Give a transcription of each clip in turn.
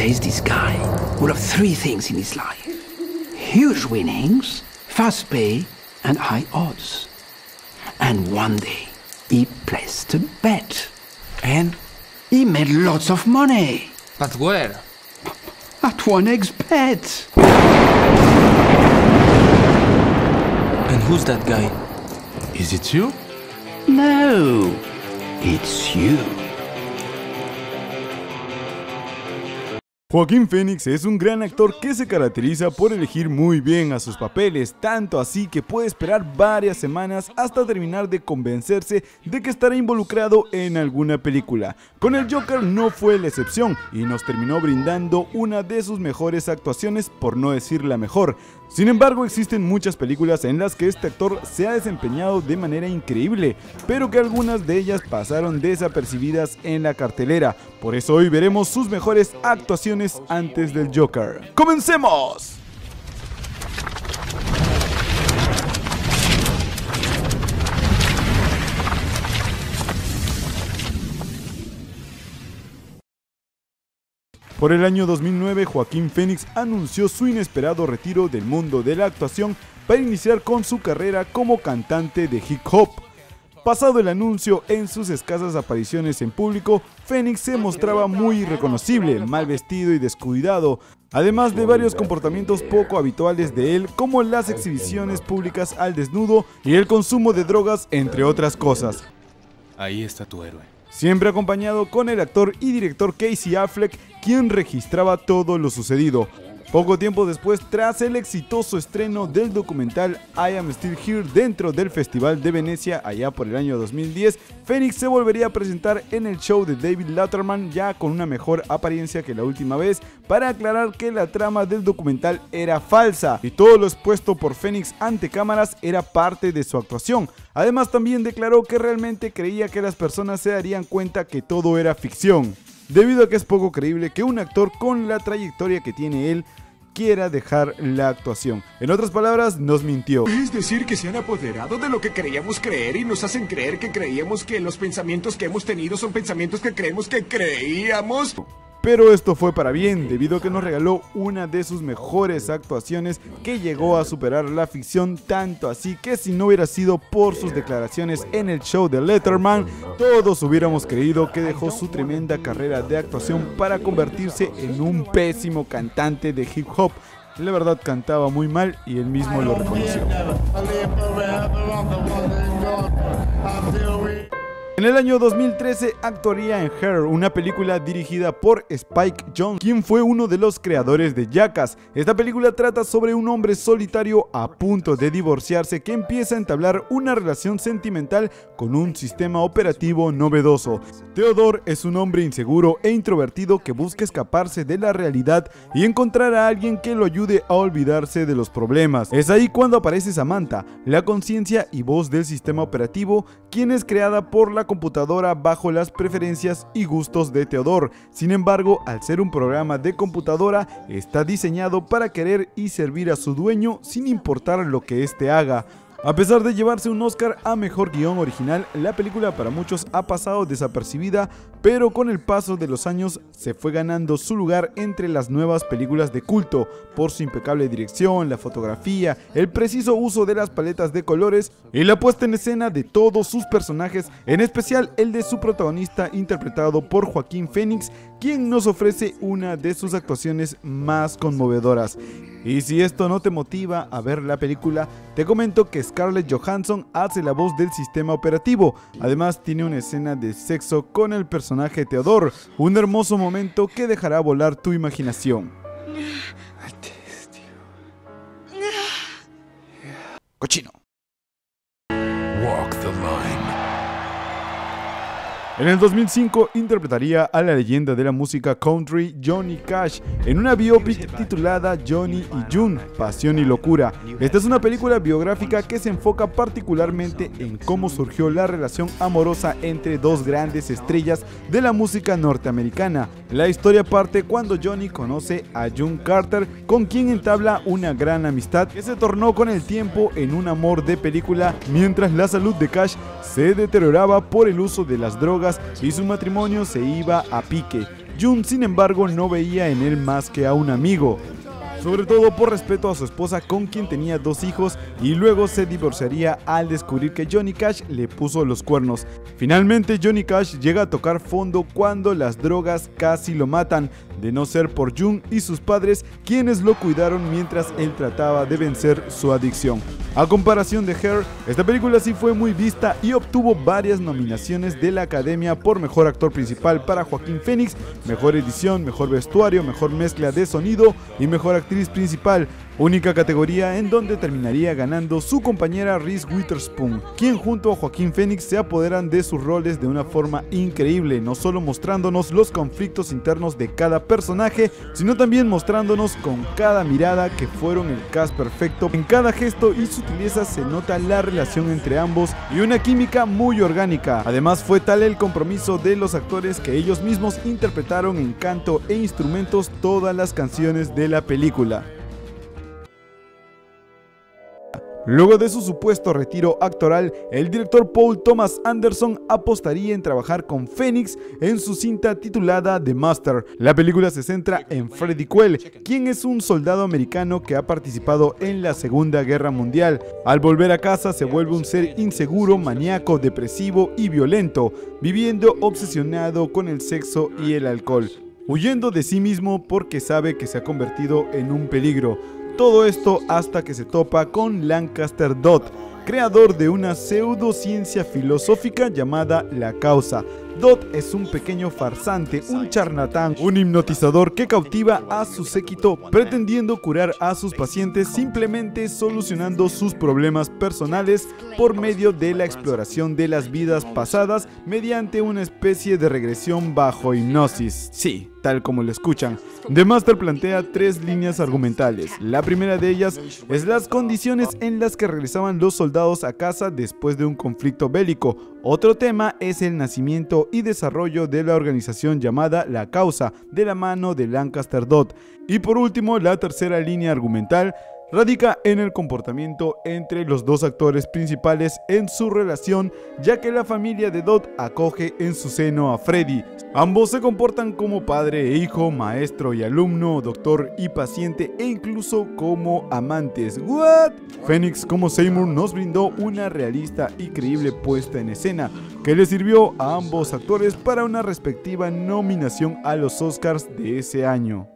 There's this guy who have three things in his life huge winnings, fast pay, and high odds. And one day, he placed a bet. And he made lots of money. But where? At 1xBet. And who's that guy? Is it you? No, it's you. Joaquín Phoenix es un gran actor que se caracteriza por elegir muy bien a sus papeles, tanto así que puede esperar varias semanas hasta terminar de convencerse de que estará involucrado en alguna película. Con el Joker no fue la excepción y nos terminó brindando una de sus mejores actuaciones, por no decir la mejor. Sin embargo, existen muchas películas en las que este actor se ha desempeñado de manera increíble, pero que algunas de ellas pasaron desapercibidas en la cartelera. Por eso hoy veremos sus mejores actuaciones antes del Joker. ¡Comencemos! Por el año 2009, Joaquín Phoenix anunció su inesperado retiro del mundo de la actuación para iniciar con su carrera como cantante de hip hop. Pasado el anuncio en sus escasas apariciones en público, Phoenix se mostraba muy irreconocible, mal vestido y descuidado, además de varios comportamientos poco habituales de él, como las exhibiciones públicas al desnudo y el consumo de drogas, entre otras cosas. Ahí está tu héroe. Siempre acompañado con el actor y director Casey Affleck, quien registraba todo lo sucedido. Poco tiempo después, tras el exitoso estreno del documental I Am Still Here dentro del Festival de Venecia allá por el año 2010, Phoenix se volvería a presentar en el show de David Letterman ya con una mejor apariencia que la última vez para aclarar que la trama del documental era falsa y todo lo expuesto por Phoenix ante cámaras era parte de su actuación. Además también declaró que realmente creía que las personas se darían cuenta que todo era ficción debido a que es poco creíble que un actor con la trayectoria que tiene él quiera dejar la actuación. En otras palabras, nos mintió. Es decir, que se han apoderado de lo que creíamos creer y nos hacen creer que creíamos que los pensamientos que hemos tenido son pensamientos que creemos que creíamos. Pero esto fue para bien, debido a que nos regaló una de sus mejores actuaciones que llegó a superar la ficción tanto así que si no hubiera sido por sus declaraciones en el show de Letterman, todos hubiéramos creído que dejó su tremenda carrera de actuación para convertirse en un pésimo cantante de hip hop. La verdad cantaba muy mal y él mismo lo reconoció. En el año 2013 actuaría en Her, una película dirigida por Spike Jonze, quien fue uno de los creadores de Jackass. Esta película trata sobre un hombre solitario a punto de divorciarse que empieza a entablar una relación sentimental con un sistema operativo novedoso. Theodore es un hombre inseguro e introvertido que busca escaparse de la realidad y encontrar a alguien que lo ayude a olvidarse de los problemas. Es ahí cuando aparece Samantha, la conciencia y voz del sistema operativo, quien es creada por la computadora bajo las preferencias y gustos de Theodore. Sin embargo, al ser un programa de computadora, está diseñado para querer y servir a su dueño sin importar lo que éste haga. A pesar de llevarse un Oscar a Mejor Guión Original, la película para muchos ha pasado desapercibida, pero con el paso de los años se fue ganando su lugar entre las nuevas películas de culto, por su impecable dirección, la fotografía, el preciso uso de las paletas de colores y la puesta en escena de todos sus personajes, en especial el de su protagonista interpretado por Joaquín Phoenix, quien nos ofrece una de sus actuaciones más conmovedoras. Y si esto no te motiva a ver la película, te comento que Scarlett Johansson hace la voz del sistema operativo. Además tiene una escena de sexo con el personaje Theodore, un hermoso momento que dejará volar tu imaginación. Cochino. Walk the line. En el 2005 interpretaría a la leyenda de la música country Johnny Cash en una biopic titulada Johnny y June, Pasión y Locura. Esta es una película biográfica que se enfoca particularmente en cómo surgió la relación amorosa entre dos grandes estrellas de la música norteamericana. La historia parte cuando Johnny conoce a June Carter, con quien entabla una gran amistad que se tornó con el tiempo en un amor de película, mientras la salud de Cash se deterioraba por el uso de las drogas y su matrimonio se iba a pique. Jun sin embargo no veía en él más que a un amigo sobre todo por respeto a su esposa con quien tenía dos hijos y luego se divorciaría al descubrir que Johnny Cash le puso los cuernos. Finalmente Johnny Cash llega a tocar fondo cuando las drogas casi lo matan, de no ser por Jung y sus padres quienes lo cuidaron mientras él trataba de vencer su adicción. A comparación de Her, esta película sí fue muy vista y obtuvo varias nominaciones de la Academia por Mejor Actor Principal para Joaquín Phoenix, Mejor Edición, Mejor Vestuario, Mejor Mezcla de Sonido y Mejor Actriz Principal, única categoría en donde terminaría ganando su compañera Reese Witherspoon, quien junto a Joaquín Phoenix se apoderan de sus roles de una forma increíble, no solo mostrándonos los conflictos internos de cada personaje, sino también mostrándonos con cada mirada que fueron el cast perfecto. En cada gesto y sutileza se nota la relación entre ambos y una química muy orgánica. Además fue tal el compromiso de los actores que ellos mismos interpretaron en canto e instrumentos todas las canciones de la película. Luego de su supuesto retiro actoral, el director Paul Thomas Anderson apostaría en trabajar con Phoenix en su cinta titulada The Master. La película se centra en Freddie Quell, quien es un soldado americano que ha participado en la Segunda Guerra Mundial. Al volver a casa se vuelve un ser inseguro, maníaco, depresivo y violento, viviendo obsesionado con el sexo y el alcohol, huyendo de sí mismo porque sabe que se ha convertido en un peligro. Todo esto hasta que se topa con Lancaster Dodd, creador de una pseudociencia filosófica llamada la causa. Dodd es un pequeño farsante, un charlatán, un hipnotizador que cautiva a su séquito pretendiendo curar a sus pacientes simplemente solucionando sus problemas personales por medio de la exploración de las vidas pasadas mediante una especie de regresión bajo hipnosis. Sí, tal como lo escuchan. The Master plantea tres líneas argumentales. La primera de ellas es las condiciones en las que regresaban los soldados a casa después de un conflicto bélico. Otro tema es el nacimiento y desarrollo de la organización llamada La Causa, de la mano de Lancaster Dodd. Y por último, la tercera línea argumental radica en el comportamiento entre los dos actores principales en su relación, ya que la familia de Dodd acoge en su seno a Freddy. Ambos se comportan como padre e hijo, maestro y alumno, doctor y paciente e incluso como amantes. ¿What? Phoenix como Seymour nos brindó una realista y creíble puesta en escena que le sirvió a ambos actores para una respectiva nominación a los Oscars de ese año.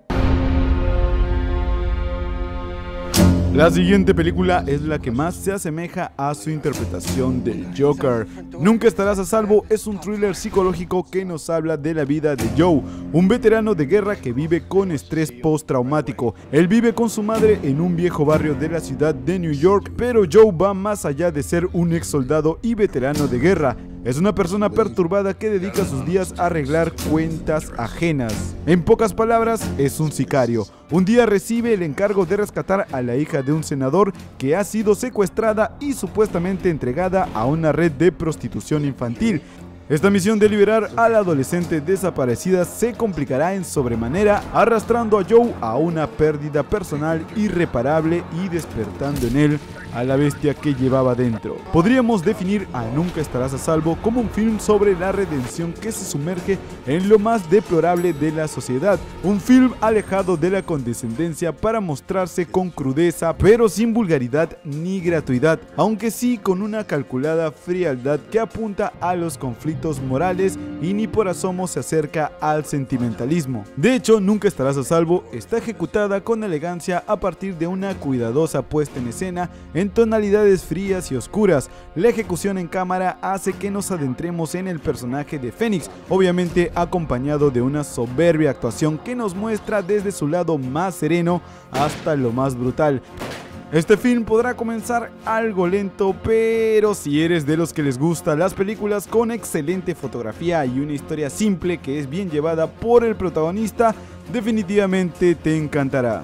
La siguiente película es la que más se asemeja a su interpretación del Joker. Nunca estarás a salvo es un thriller psicológico que nos habla de la vida de Joe, un veterano de guerra que vive con estrés postraumático. Él vive con su madre en un viejo barrio de la ciudad de New York, pero Joe va más allá de ser un ex soldado y veterano de guerra. Es una persona perturbada que dedica sus días a arreglar cuentas ajenas. En pocas palabras, es un sicario. Un día recibe el encargo de rescatar a la hija de un senador que ha sido secuestrada y supuestamente entregada a una red de prostitución infantil. Esta misión de liberar a la adolescente desaparecida se complicará en sobremanera, arrastrando a Joe a una pérdida personal irreparable y despertando en él a la bestia que llevaba dentro. Podríamos definir a Nunca estarás a salvo como un film sobre la redención que se sumerge en lo más deplorable de la sociedad, un film alejado de la condescendencia para mostrarse con crudeza, pero sin vulgaridad ni gratuidad, aunque sí con una calculada frialdad que apunta a los conflictos morales y ni por asomo se acerca al sentimentalismo. De hecho, Nunca estarás a salvo está ejecutada con elegancia a partir de una cuidadosa puesta en escena en tonalidades frías y oscuras. La ejecución en cámara hace que nos adentremos en el personaje de Fénix, obviamente acompañado de una soberbia actuación que nos muestra desde su lado más sereno hasta lo más brutal. Este film podrá comenzar algo lento, pero si eres de los que les gustan las películas con excelente fotografía y una historia simple que es bien llevada por el protagonista, definitivamente te encantará.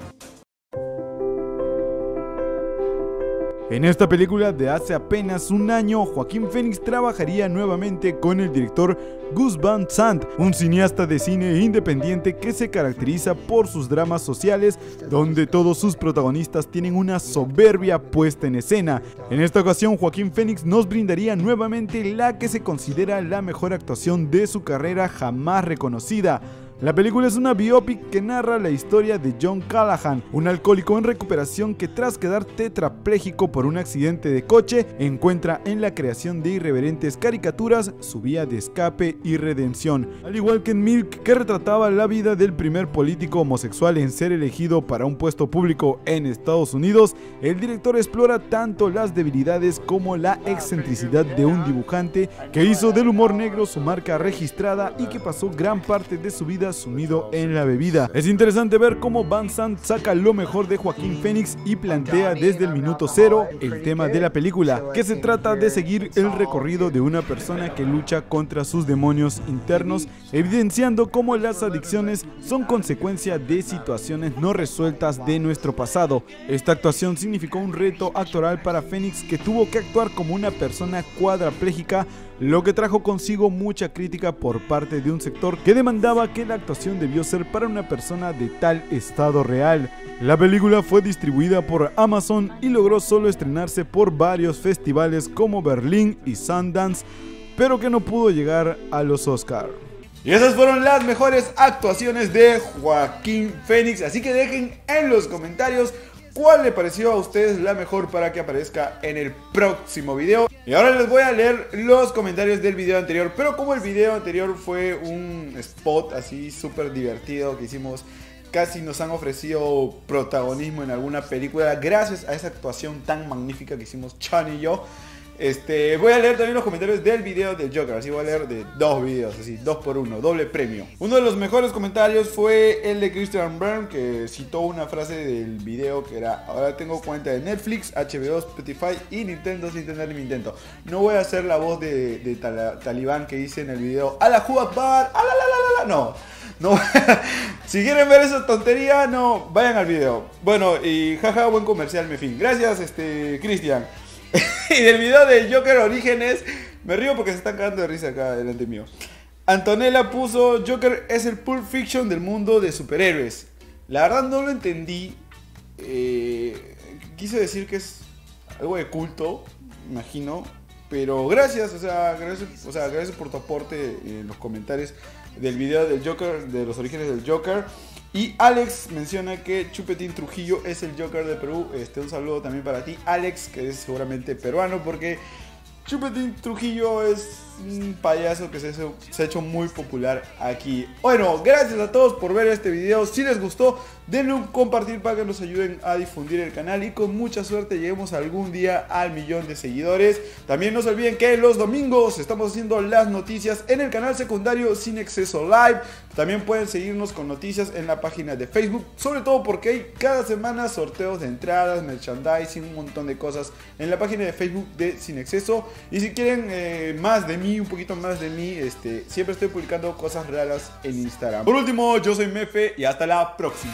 En esta película de hace apenas un año, Joaquín Phoenix trabajaría nuevamente con el director Gus Van Sant, un cineasta de cine independiente que se caracteriza por sus dramas sociales, donde todos sus protagonistas tienen una soberbia puesta en escena. En esta ocasión, Joaquín Phoenix nos brindaría nuevamente la que se considera la mejor actuación de su carrera jamás reconocida. La película es una biopic que narra la historia de John Callahan, un alcohólico en recuperación que tras quedar tetrapléjico por un accidente de coche, encuentra en la creación de irreverentes caricaturas su vía de escape y redención. Al igual que en Milk, que retrataba la vida del primer político homosexual en ser elegido para un puesto público en Estados Unidos, el director explora tanto las debilidades como la excentricidad de un dibujante que hizo del humor negro su marca registrada y que pasó gran parte de su vida sumido en la bebida. Es interesante ver cómo Van Sant saca lo mejor de Joaquín Phoenix y plantea desde el minuto cero el tema de la película, que se trata de seguir el recorrido de una persona que lucha contra sus demonios internos, evidenciando cómo las adicciones son consecuencia de situaciones no resueltas de nuestro pasado. Esta actuación significó un reto actoral para Phoenix que tuvo que actuar como una persona cuadraplégica lo que trajo consigo mucha crítica por parte de un sector que demandaba que la actuación debió ser para una persona de tal estado real. La película fue distribuida por Amazon y logró solo estrenarse por varios festivales como Berlín y Sundance, pero que no pudo llegar a los Oscar. Y esas fueron las mejores actuaciones de Joaquín Phoenix, así que dejen en los comentarios cuál le pareció a ustedes la mejor para que aparezca en el próximo video. Y ahora les voy a leer los comentarios del video anterior, pero como el video anterior fue un spot así súper divertido que hicimos, casi nos han ofrecido protagonismo en alguna película gracias a esa actuación tan magnífica que hicimos Chan y yo. Este, voy a leer también los comentarios del video del Joker, así voy a leer de dos videos, así, dos por uno, doble premio. Uno de los mejores comentarios fue el de Christian Byrne, que citó una frase del video que era, ahora tengo cuenta de Netflix, HBO, Spotify y Nintendo sin tener mi intento. No voy a hacer la voz de, Talibán que hice en el video, a la Bar, a la la la la no. No, si quieren ver esa tontería, no, vayan al video. Bueno, y jaja, buen comercial, me fin. Gracias, este, Cristian. y del video de Joker Orígenes, me río porque se están cagando de risa acá delante mío. Antonella puso, Joker es el Pulp Fiction del mundo de superhéroes. La verdad no lo entendí. Eh, quise decir que es algo de culto, imagino. Pero gracias, o sea, gracias, o sea, gracias por tu aporte en los comentarios del video del Joker, de los orígenes del Joker. Y Alex menciona que Chupetín Trujillo es el Joker de Perú. Este, un saludo también para ti, Alex, que es seguramente peruano, porque Chupetín Trujillo es un payaso que se, se, ha hecho muy popular aquí. Bueno, gracias a todos por ver este video. Si les gustó, denle un compartir para que nos ayuden a difundir el canal y con mucha suerte lleguemos algún día al millón de seguidores. También no se olviden que los domingos estamos haciendo las noticias en el canal secundario Sin Exceso Live. También pueden seguirnos con noticias en la página de Facebook, sobre todo porque hay cada semana sorteos de entradas, merchandising, un montón de cosas en la página de Facebook de Sin Exceso. Y si quieren eh, más de un poquito más de mí, este, siempre estoy publicando cosas raras en Instagram. Por último, yo soy Mefe y hasta la próxima.